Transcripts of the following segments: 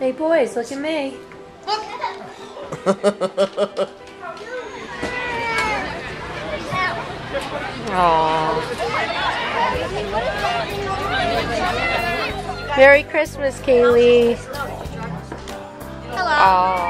Hey boys, look at me. Aww. Merry Christmas, Kaylee. Hello. Aww.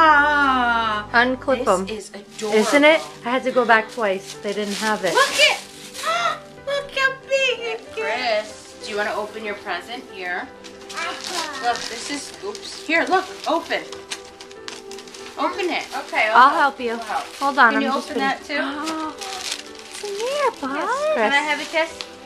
Ah. Unclip them. This is adorable. Isn't it? I had to go back twice. They didn't have it. Look it. Ah, look how big it is. Chris, do you want to open your present here? Uh-huh. Look, this is. Oops. Here, look. Open. Open it. Okay. I'll help you. I'll help. Hold on. Can I'm you open that too? It's in there, bud. Can I have a kiss?